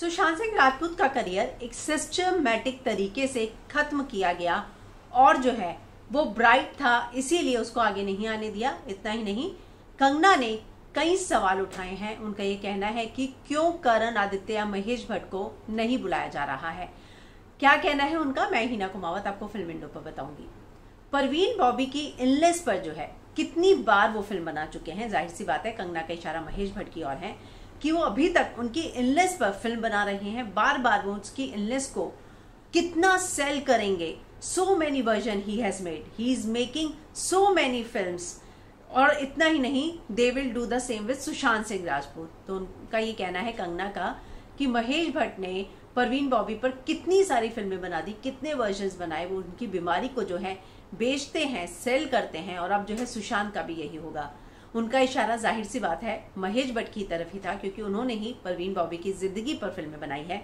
सुशांत सिंह राजपूत का करियर एक सिस्टमेटिक तरीके से खत्म किया गया और जो है, वो ब्राइट था, इसीलिए उसको आगे नहीं आने दिया, इतना ही नहीं। कंगना ने कई सवाल उठाए हैं। उनका ये कहना है कि क्यों करण, आदित्य या महेश भट्ट को नहीं बुलाया जा रहा है? क्या कहना है उनका? मैं हिना कुमावत आपको फ़िल्म विंडो पर बताऊँगी। परवीन बॉबी की इलनेस पर जो है, कितनी बार वो फ़िल्म बना चुके हैं? ज़ाहिर सी बात है, कंगना का इशारा महेश भट्ट की ओर है। कि वो अभी तक उनकी इलनेस पर फ़िल्म बना रहे हैं? बार बार वो उसकी इलनेस को कितना सेल करेंगे? So many version he has made he is making so many film और इतना ही नहीं they will do the same with Sushant Singh Rajput तो उनका ये कहना है कंगना का कि महेश भट्ट ने परवीन बॉबी पर कितनी सारी फ़िल्में बना दी, कितने वर्जन बनाए, वो उनकी बीमारी को जो है बेचते हैं सेल करते हैं, और अब जो है सुशांत का भी यही होगा। उनका इशारा ज़ाहिर सी बात है, महेश भट्ट की तरफ़ ही था, क्योंकि उन्होंने ही परवीन बॉबी की ज़िंदगी पर फ़िल्में बनाई है।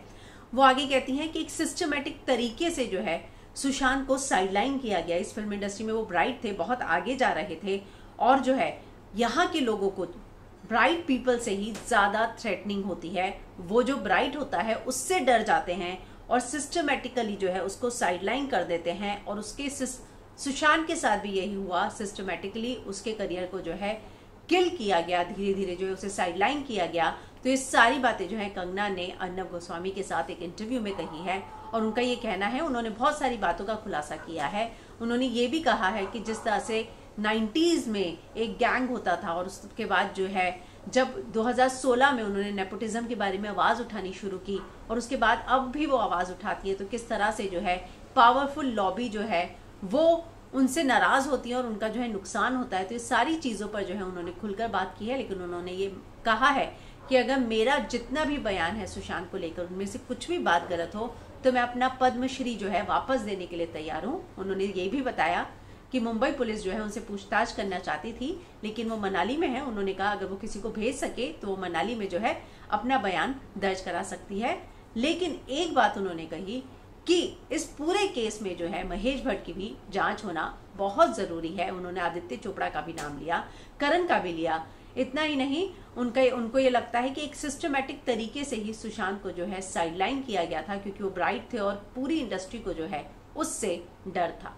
वो आगे कहती हैं कि एक सिस्टमेटिक तरीके से जो है, सुशांत को साइडलाइन किया गया। इस फ़िल्म इंडस्ट्री में वो ब्राइट थे, बहुत आगे जा रहे थे, और जो है, यहाँ के लोगों को ब्राइट पीपल से ही ज़्यादा थ्रेटनिंग होती है। वो जो ब्राइट होता है, उससे डर जाते हैं और सिस्टमेटिकली जो है, उसको साइडलाइन कर देते हैं। और उसके सुशांत के साथ भी यही हुआ सिस्टमेटिकली उसके करियर को जो है किल किया गया धीरे धीरे जो है उसे साइडलाइन किया गया। तो ये सारी बातें जो है कंगना ने अर्नब गोस्वामी के साथ एक इंटरव्यू में कही है और उनका ये कहना है, उन्होंने बहुत सारी बातों का खुलासा किया है। उन्होंने ये भी कहा है कि जिस तरह से 90s में एक गैंग होता था और उसके बाद जो है जब 2016 में उन्होंने नेपोटिज्म के बारे में आवाज़ उठानी शुरू की और उसके बाद अब भी वो आवाज़ उठाती है तो किस तरह से जो है पावरफुल लॉबी जो है, वो उनसे नाराज़ होती है और उनका जो है नुकसान होता है तो ये सारी चीज़ों पर जो है उन्होंने खुलकर बात की है, लेकिन उन्होंने ये कहा है कि अगर मेरा जितना भी बयान है सुशांत को लेकर, उनमें से कुछ भी बात गलत हो तो मैं अपना पद्मश्री जो है वापस देने के लिए तैयार हूँ। उन्होंने ये भी बताया कि मुंबई पुलिस जो है उनसे पूछताछ करना चाहती थी, लेकिन वो मनाली में है। उन्होंने कहा, अगर वो किसी को भेज सके तो वो मनाली में जो है अपना बयान दर्ज करा सकती है। लेकिन एक बात उन्होंने कही कि इस पूरे केस में जो है महेश भट्ट की भी जाँच होना बहुत ज़रूरी है। उन्होंने आदित्य चोपड़ा का भी नाम लिया, करण का भी लिया। इतना ही नहीं, उनका, उनको ये लगता है कि एक सिस्टमेटिक तरीके से ही सुशांत को जो है साइडलाइन किया गया था, क्योंकि वो ब्राइट थे और पूरी इंडस्ट्री को जो है उससे डर था।